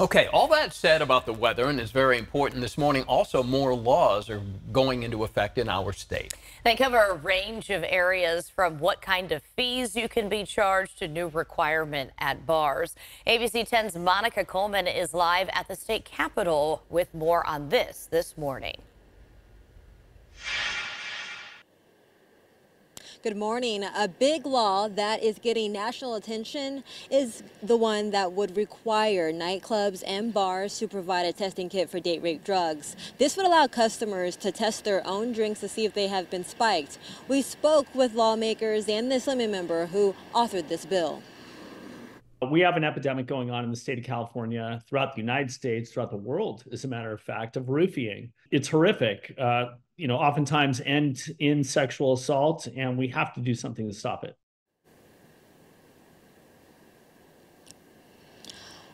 Okay, all that said about the weather, and it's very important this morning, also more laws are going into effect in our state. They cover a range of areas from what kind of fees you can be charged to new requirement at bars. ABC 10's Monica Coleman is live at the state capitol with more on this this morning. Good morning. A big law that is getting national attention is the one that would require nightclubs and bars to provide a testing kit for date rape drugs. This would allow customers to test their own drinks to see if they have been spiked. We spoke with lawmakers and the Assembly member who authored this bill. We have an epidemic going on in the state of California, throughout the United States, throughout the world, as a matter of fact, of roofying. It's horrific. Uh, you know, oftentimes end in sexual assault, and we have to do something to stop it.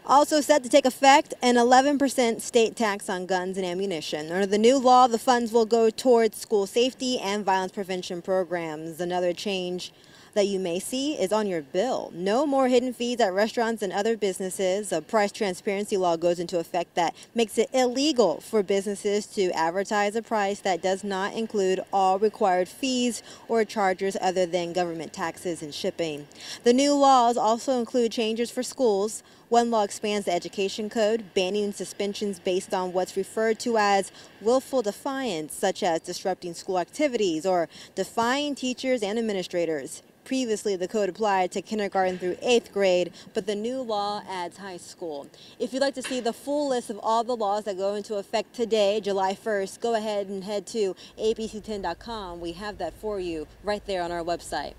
Also set to take effect an 11% state tax on guns and ammunition. Under the new law, the funds will go towards school safety and violence prevention programs. Another change that you may see is on your bill. No more hidden fees at restaurants and other businesses. A price transparency law goes into effect that makes it illegal for businesses to advertise a price that does not include all required fees or charges other than government taxes and shipping. The new laws also include changes for schools. One law expands the education code, banning suspensions based on what's referred to as willful defiance, such as disrupting school activities or defying teachers and administrators. Previously, the code applied to kindergarten through eighth grade, but the new law adds high school. If you'd like to see the full list of all the laws that go into effect today, July 1st, go ahead and head to abc10.com. We have that for you right there on our website.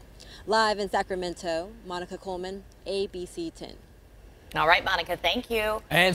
Live in Sacramento, Monica Coleman, ABC 10. All right, Monica, thank you. And